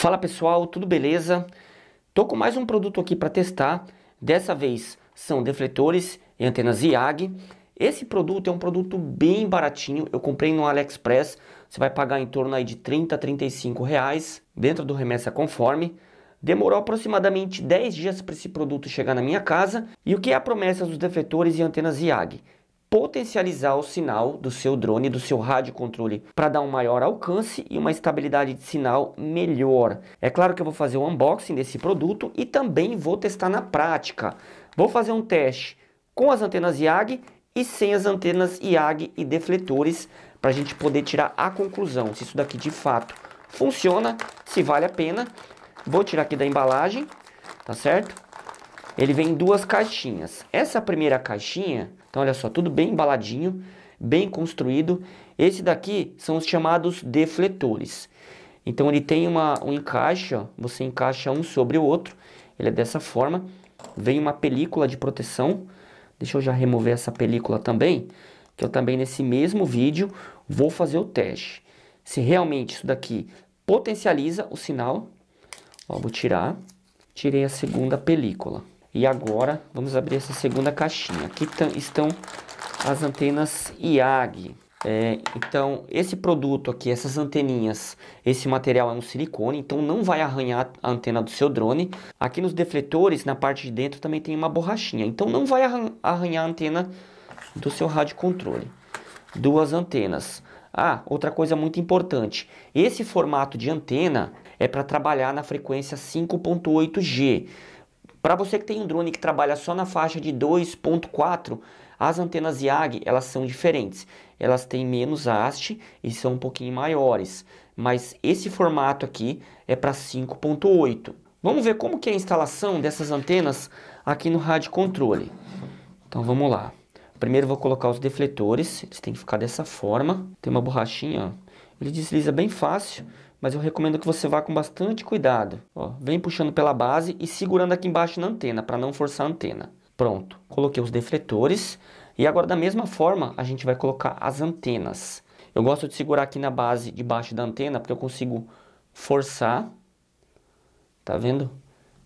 Fala pessoal, tudo beleza? Tô com mais um produto aqui para testar. Dessa vez são defletores e antenas IAG. Esse produto é um produto bem baratinho. Eu comprei no AliExpress. Você vai pagar em torno aí de 30 a 35 reais dentro do remessa conforme. Demorou aproximadamente 10 dias para esse produto chegar na minha casa. E o que é a promessa dos defletores e antenas IAG? Potencializar o sinal do seu drone, do seu rádio controle, para dar um maior alcance e uma estabilidade de sinal melhor. É claro que eu vou fazer o um unboxing desse produto e também vou testar na prática. Vou fazer um teste com as antenas IAG e sem as antenas IAG e defletores para a gente poder tirar a conclusão se isso daqui de fato funciona, se vale a pena. Vou tirar aqui da embalagem, tá certo? Ele vem em duas caixinhas. Essa primeira caixinha então, olha só, tudo bem embaladinho, bem construído. Esse daqui são os chamados defletores. Então, ele tem uma, um encaixe, ó, você encaixa um sobre o outro. Ele é dessa forma. Vem uma película de proteção. Deixa eu já remover essa película também, que eu também nesse mesmo vídeo vou fazer o teste. Se realmente isso daqui potencializa o sinal, ó, vou tirar. Tirei a segunda película. E agora vamos abrir essa segunda caixinha. Aqui estão as antenas IAG. É, então, esse produto aqui, essas anteninhas, esse material é um silicone, então não vai arranhar a antena do seu drone. Aqui nos defletores, na parte de dentro, também tem uma borrachinha, então não vai arranhar a antena do seu rádio controle. Duas antenas. Ah, outra coisa muito importante, esse formato de antena é para trabalhar na frequência 5.8G. Para você que tem um drone que trabalha só na faixa de 2.4, as antenas IAG elas são diferentes. Elas têm menos haste e são um pouquinho maiores. Mas esse formato aqui é para 5.8. Vamos ver como que é a instalação dessas antenas aqui no rádio controle. Então vamos lá. Primeiro vou colocar os defletores, eles têm que ficar dessa forma. Tem uma borrachinha, ó. ele desliza bem fácil mas eu recomendo que você vá com bastante cuidado. Ó, vem puxando pela base e segurando aqui embaixo na antena, para não forçar a antena. Pronto, coloquei os defletores e agora da mesma forma a gente vai colocar as antenas. Eu gosto de segurar aqui na base debaixo da antena porque eu consigo forçar, tá vendo?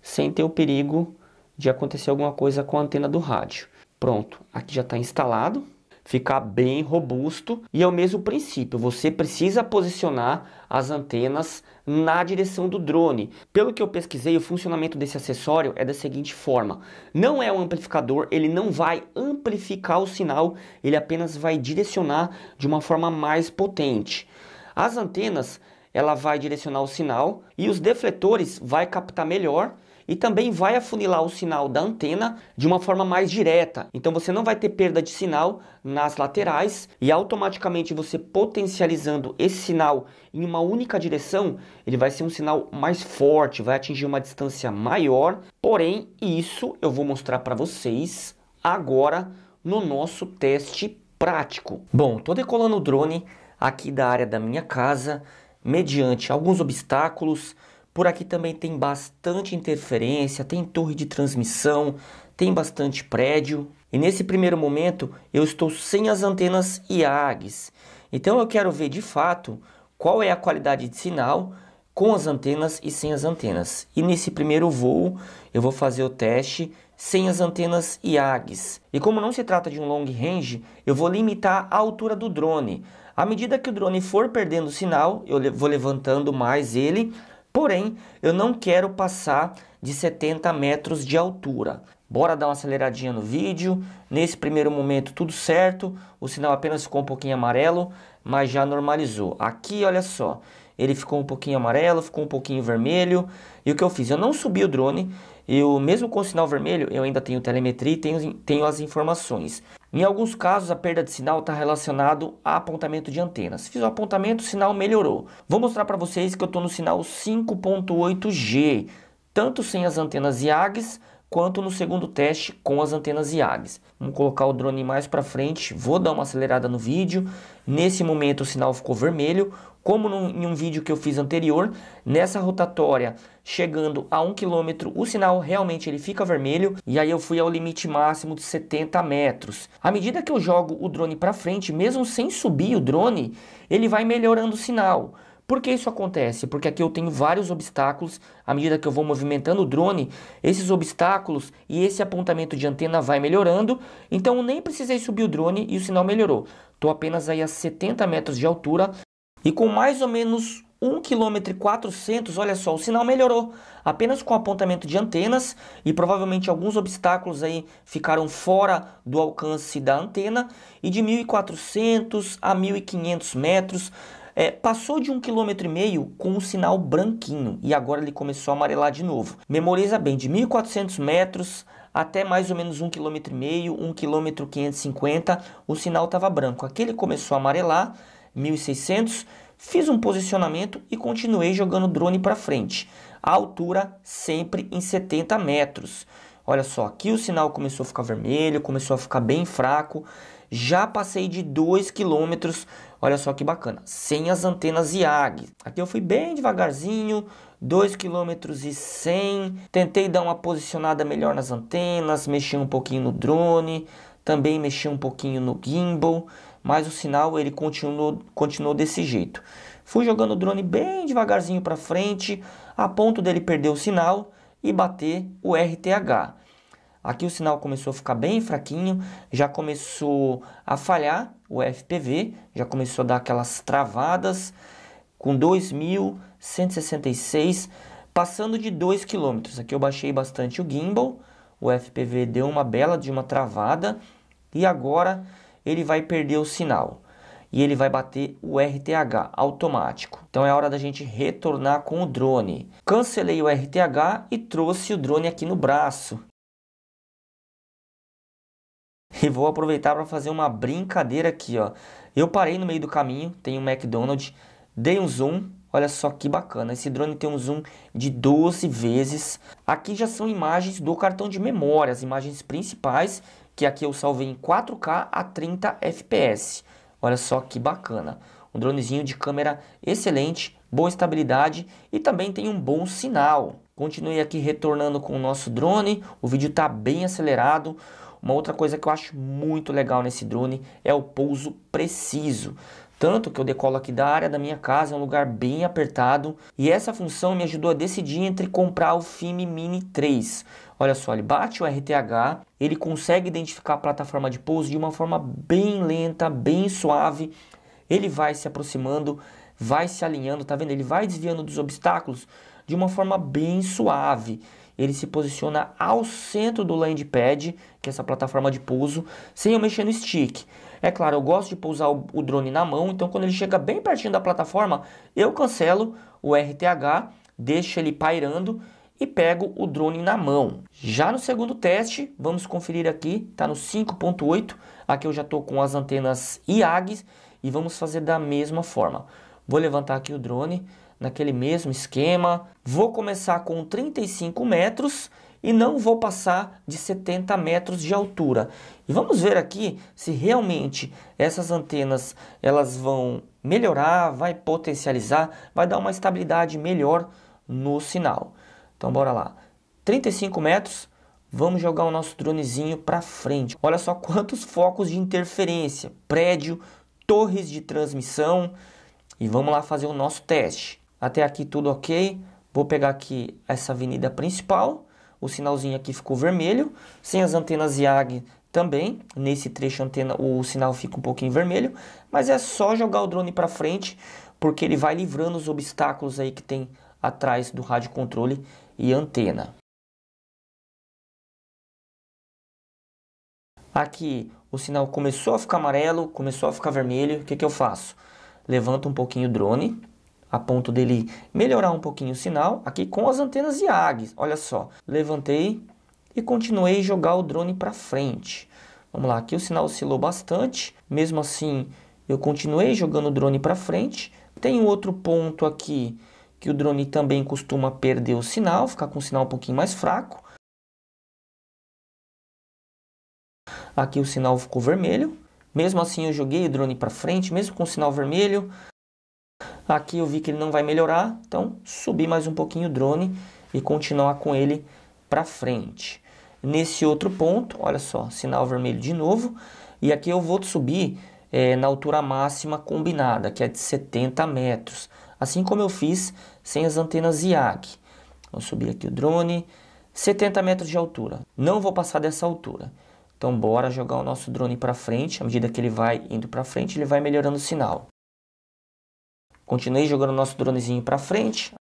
Sem ter o perigo de acontecer alguma coisa com a antena do rádio. Pronto, aqui já está instalado ficar bem robusto e é o mesmo princípio, você precisa posicionar as antenas na direção do drone. Pelo que eu pesquisei, o funcionamento desse acessório é da seguinte forma: não é um amplificador, ele não vai amplificar o sinal, ele apenas vai direcionar de uma forma mais potente. As antenas, ela vai direcionar o sinal e os defletores vai captar melhor e também vai afunilar o sinal da antena de uma forma mais direta. Então você não vai ter perda de sinal nas laterais e automaticamente você potencializando esse sinal em uma única direção, ele vai ser um sinal mais forte, vai atingir uma distância maior. Porém, isso eu vou mostrar para vocês agora no nosso teste prático. Bom, estou decolando o drone aqui da área da minha casa mediante alguns obstáculos por aqui também tem bastante interferência, tem torre de transmissão, tem bastante prédio. E nesse primeiro momento eu estou sem as antenas IAGs. Então eu quero ver de fato qual é a qualidade de sinal com as antenas e sem as antenas. E nesse primeiro voo eu vou fazer o teste sem as antenas IAGs. E como não se trata de um long range, eu vou limitar a altura do drone. À medida que o drone for perdendo sinal, eu vou levantando mais ele Porém, eu não quero passar de 70 metros de altura. Bora dar uma aceleradinha no vídeo. Nesse primeiro momento tudo certo, o sinal apenas ficou um pouquinho amarelo, mas já normalizou. Aqui, olha só, ele ficou um pouquinho amarelo, ficou um pouquinho vermelho. E o que eu fiz? Eu não subi o drone, eu mesmo com o sinal vermelho, eu ainda tenho telemetria e tenho, tenho as informações. Em alguns casos, a perda de sinal está relacionado a apontamento de antenas. Fiz o apontamento, o sinal melhorou. Vou mostrar para vocês que eu estou no sinal 5.8G, tanto sem as antenas IAGs quanto no segundo teste com as antenas IAGs. Vamos colocar o drone mais para frente, vou dar uma acelerada no vídeo. Nesse momento o sinal ficou vermelho, como em um vídeo que eu fiz anterior, nessa rotatória, chegando a 1 km, o sinal realmente ele fica vermelho e aí eu fui ao limite máximo de 70 metros. À medida que eu jogo o drone para frente, mesmo sem subir o drone, ele vai melhorando o sinal. Por que isso acontece? Porque aqui eu tenho vários obstáculos. À medida que eu vou movimentando o drone, esses obstáculos e esse apontamento de antena vai melhorando. Então nem precisei subir o drone e o sinal melhorou. Estou apenas aí a 70 metros de altura e com mais ou menos 1 km 400, olha só, o sinal melhorou. Apenas com apontamento de antenas e provavelmente alguns obstáculos aí ficaram fora do alcance da antena. E de 1.400 a 1.500 metros, é, passou de um quilômetro e meio com o sinal branquinho e agora ele começou a amarelar de novo. Memoriza bem, de 1.400 metros até mais ou menos um quilômetro e meio, um quilômetro 550, o sinal estava branco. Aqui ele começou a amarelar, 1.600 Fiz um posicionamento e continuei jogando o drone para frente. A altura sempre em 70 metros. Olha só, aqui o sinal começou a ficar vermelho, começou a ficar bem fraco. Já passei de 2 km, olha só que bacana, sem as antenas IAG. Aqui eu fui bem devagarzinho, 2 km e 100. Tentei dar uma posicionada melhor nas antenas, mexi um pouquinho no drone, também mexi um pouquinho no gimbal mas o sinal ele continuou, continuou desse jeito. Fui jogando o drone bem devagarzinho para frente, a ponto dele perder o sinal e bater o RTH. Aqui o sinal começou a ficar bem fraquinho, já começou a falhar o FPV, já começou a dar aquelas travadas com 2.166, passando de 2 km. Aqui eu baixei bastante o gimbal, o FPV deu uma bela de uma travada e agora ele vai perder o sinal e ele vai bater o RTH automático. Então é hora da gente retornar com o drone. Cancelei o RTH e trouxe o drone aqui no braço. E vou aproveitar para fazer uma brincadeira aqui, ó. Eu parei no meio do caminho, tem um McDonald's, dei um zoom, olha só que bacana. Esse drone tem um zoom de 12 vezes. Aqui já são imagens do cartão de memória, as imagens principais que aqui eu salvei em 4K a 30 FPS. Olha só que bacana. Um dronezinho de câmera excelente, boa estabilidade e também tem um bom sinal. Continuei aqui retornando com o nosso drone, o vídeo está bem acelerado. Uma outra coisa que eu acho muito legal nesse drone é o pouso preciso. Tanto que eu decolo aqui da área da minha casa, é um lugar bem apertado. E essa função me ajudou a decidir entre comprar o FIME Mini 3. Olha só, ele bate o RTH, ele consegue identificar a plataforma de pouso de uma forma bem lenta, bem suave. Ele vai se aproximando, vai se alinhando, tá vendo? Ele vai desviando dos obstáculos de uma forma bem suave. Ele se posiciona ao centro do land pad, que é essa plataforma de pouso, sem eu mexer no stick. É claro, eu gosto de pousar o, o drone na mão, então quando ele chega bem pertinho da plataforma, eu cancelo o RTH, deixo ele pairando e pego o drone na mão. Já no segundo teste, vamos conferir aqui, está no 5.8, aqui eu já estou com as antenas IAGs e vamos fazer da mesma forma. Vou levantar aqui o drone naquele mesmo esquema, vou começar com 35 metros e não vou passar de 70 metros de altura. E vamos ver aqui se realmente essas antenas elas vão melhorar, vai potencializar, vai dar uma estabilidade melhor no sinal. Então bora lá. 35 metros, vamos jogar o nosso dronezinho para frente. Olha só quantos focos de interferência, prédio, torres de transmissão e vamos lá fazer o nosso teste. Até aqui tudo ok. Vou pegar aqui essa avenida principal o sinalzinho aqui ficou vermelho, sem as antenas IAG também, nesse trecho antena o sinal fica um pouquinho vermelho, mas é só jogar o drone para frente, porque ele vai livrando os obstáculos aí que tem atrás do rádio controle e antena. Aqui o sinal começou a ficar amarelo, começou a ficar vermelho, o que, que eu faço? Levanto um pouquinho o drone, a ponto dele melhorar um pouquinho o sinal, aqui com as antenas IAG. Olha só, levantei e continuei a jogar o drone para frente. Vamos lá, aqui o sinal oscilou bastante, mesmo assim eu continuei jogando o drone para frente. Tem outro ponto aqui que o drone também costuma perder o sinal, ficar com o sinal um pouquinho mais fraco. Aqui o sinal ficou vermelho. Mesmo assim eu joguei o drone para frente, mesmo com o sinal vermelho. Aqui eu vi que ele não vai melhorar, então subi mais um pouquinho o drone e continuar com ele para frente. Nesse outro ponto, olha só, sinal vermelho de novo. E aqui eu vou subir é, na altura máxima combinada, que é de 70 metros. Assim como eu fiz sem as antenas IAG. Vou subir aqui o drone, 70 metros de altura. Não vou passar dessa altura. Então bora jogar o nosso drone para frente, à medida que ele vai indo para frente, ele vai melhorando o sinal. Continuei jogando o nosso dronezinho para frente.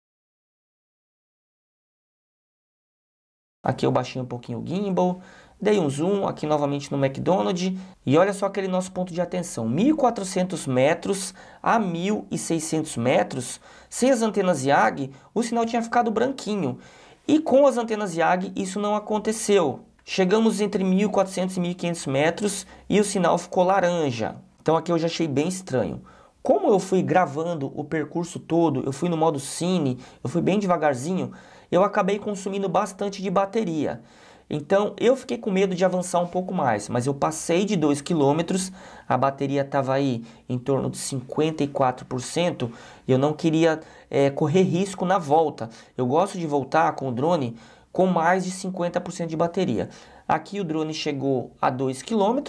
Aqui eu baixei um pouquinho o gimbal, dei um zoom aqui novamente no McDonald's e olha só aquele nosso ponto de atenção, 1400 metros a 1600 metros, sem as antenas YAG, o sinal tinha ficado branquinho e com as antenas YAG isso não aconteceu. Chegamos entre 1400 e 1500 metros e o sinal ficou laranja. Então aqui eu já achei bem estranho. Como eu fui gravando o percurso todo, eu fui no modo cine, eu fui bem devagarzinho, eu acabei consumindo bastante de bateria. Então eu fiquei com medo de avançar um pouco mais, mas eu passei de 2 km, a bateria estava aí em torno de 54% e eu não queria é, correr risco na volta. Eu gosto de voltar com o drone com mais de 50% de bateria. Aqui o drone chegou a 2 km,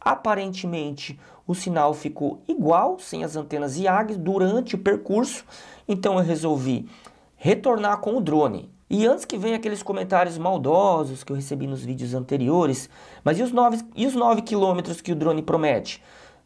aparentemente o sinal ficou igual, sem as antenas IAG, durante o percurso, então eu resolvi retornar com o drone. E antes que venha aqueles comentários maldosos que eu recebi nos vídeos anteriores, mas e os 9, e os 9 quilômetros que o drone promete?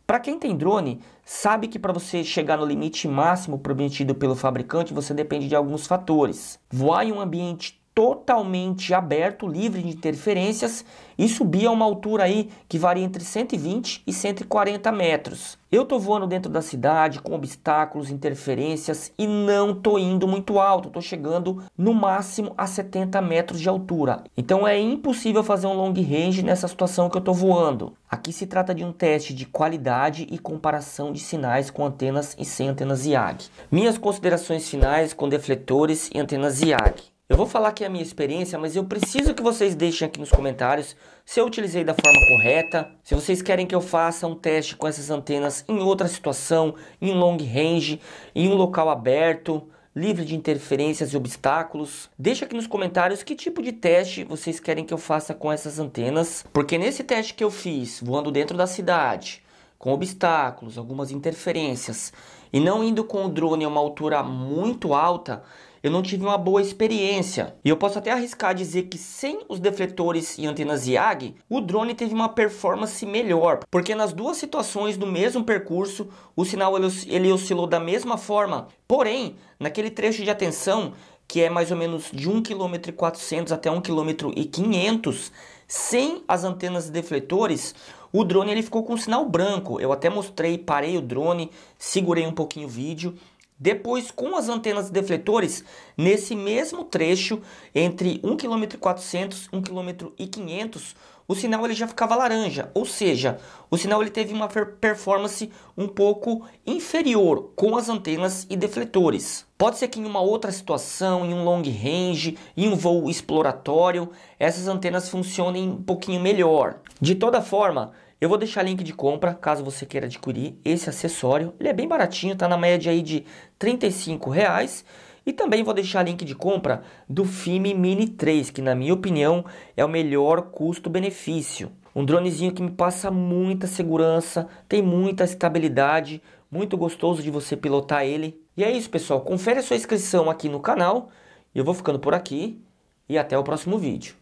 Para quem tem drone, sabe que para você chegar no limite máximo prometido pelo fabricante, você depende de alguns fatores. Voar em um ambiente totalmente aberto, livre de interferências e subir a uma altura aí que varia entre 120 e 140 metros. Eu tô voando dentro da cidade com obstáculos, interferências e não tô indo muito alto, tô chegando no máximo a 70 metros de altura. Então é impossível fazer um long range nessa situação que eu tô voando. Aqui se trata de um teste de qualidade e comparação de sinais com antenas e sem antenas IAG. Minhas considerações finais com defletores e antenas IAG. Eu vou falar aqui a minha experiência, mas eu preciso que vocês deixem aqui nos comentários se eu utilizei da forma correta, se vocês querem que eu faça um teste com essas antenas em outra situação, em long range, em um local aberto, livre de interferências e obstáculos. Deixa aqui nos comentários que tipo de teste vocês querem que eu faça com essas antenas, porque nesse teste que eu fiz, voando dentro da cidade, com obstáculos, algumas interferências, e não indo com o drone a uma altura muito alta, eu não tive uma boa experiência. E eu posso até arriscar dizer que sem os defletores e antenas IAG, o drone teve uma performance melhor, porque nas duas situações do mesmo percurso, o sinal ele, oscilou da mesma forma. Porém, naquele trecho de atenção, que é mais ou menos de 1 km 400 até 1 km e 500, sem as antenas e defletores, o drone ele ficou com um sinal branco. Eu até mostrei, parei o drone, segurei um pouquinho o vídeo depois, com as antenas e defletores, nesse mesmo trecho, entre 1 km 400 1 km e 500, o sinal ele já ficava laranja, ou seja, o sinal ele teve uma performance um pouco inferior com as antenas e defletores. Pode ser que em uma outra situação, em um long range, em um voo exploratório, essas antenas funcionem um pouquinho melhor. De toda forma, eu vou deixar link de compra, caso você queira adquirir esse acessório. Ele é bem baratinho, tá na média aí de 35 reais. E também vou deixar link de compra do FIME Mini 3, que na minha opinião é o melhor custo-benefício. Um dronezinho que me passa muita segurança, tem muita estabilidade, muito gostoso de você pilotar ele. E é isso, pessoal. Confere a sua inscrição aqui no canal. Eu vou ficando por aqui e até o próximo vídeo.